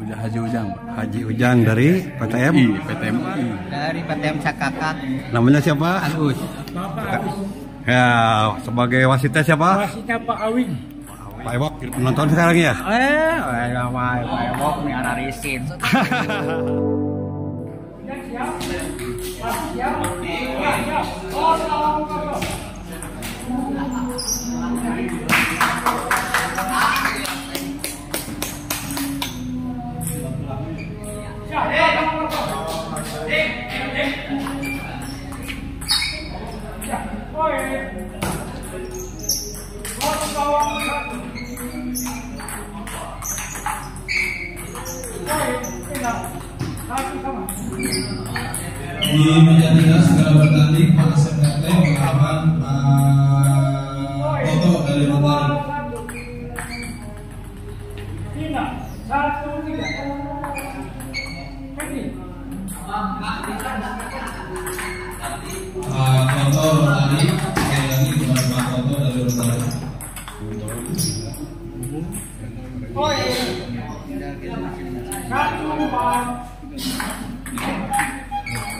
Udah Haji Ujang, Pak. Haji Ujang dari PTM. I, PTM. Dari PTM Cakakak Namanya siapa? Agus. Ya, sebagai wasitnya siapa? Wasitnya Pak Awin. Pak Ewok nonton sekarang ya? Eh, mah Pak Ewok nih analisin. Di segala bertanding Pak Gatle melawan Pak Toto dari. Pak Toto Rotary sekali lagi kepada Pak Toto dari. Satu, empat. Tiga. Oke.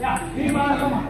Ya, lima sama.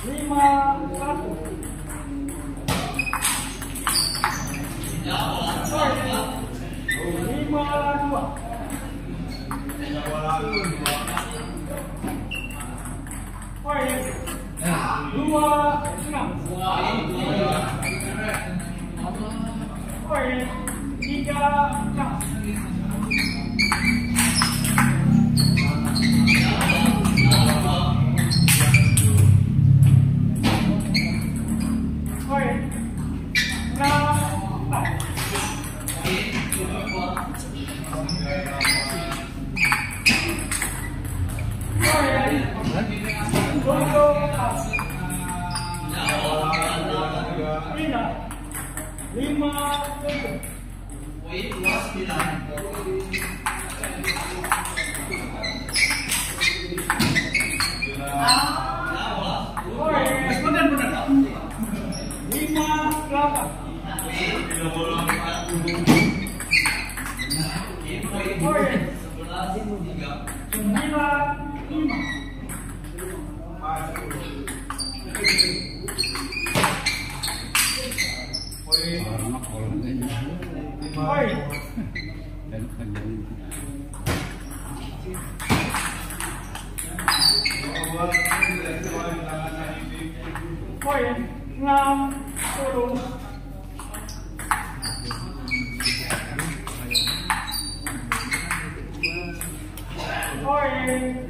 Dua, enam. Dua, enam. Dua, enam. standing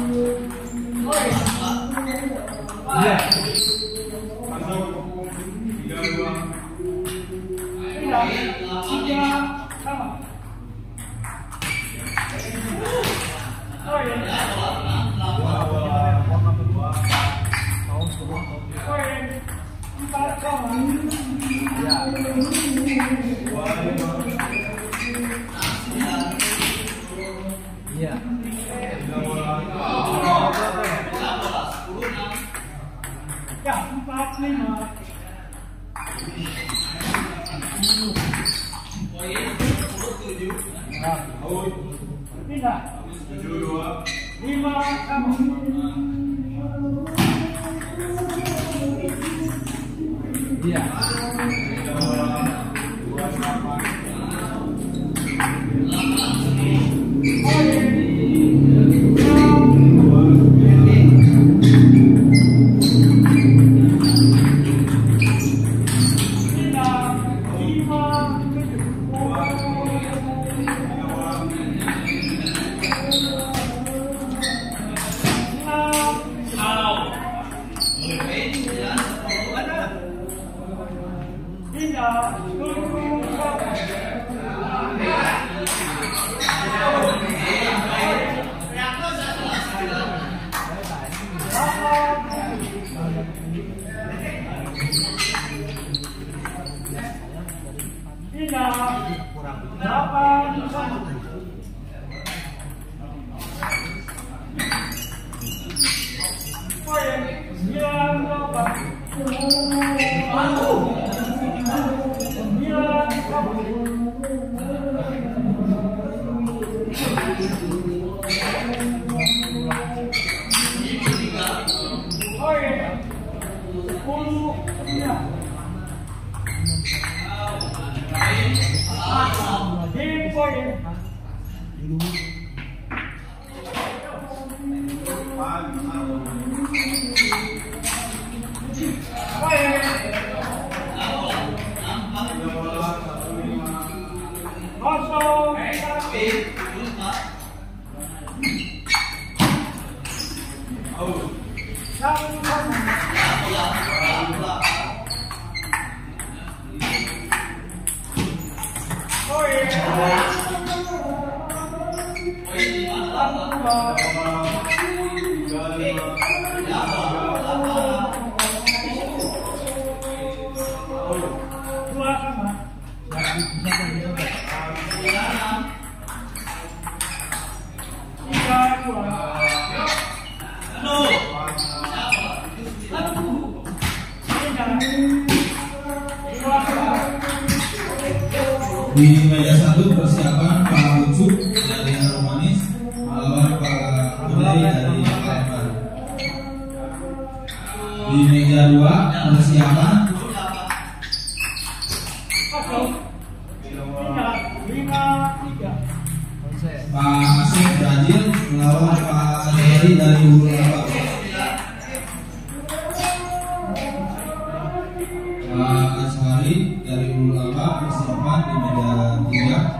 Yeah. Pindah. Lima sama. Pindah. Fire! Di meja satu persiapan para lucu dari. Di meja dua. Lima tiga. Pak Asep Brazil melawan Pak Heri dari Laba. Pak Ashari dari Hulu Laba persiapan di meja tiga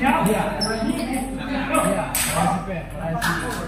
sama. Ya. Sembilan. Delapan. Siap. Yuk.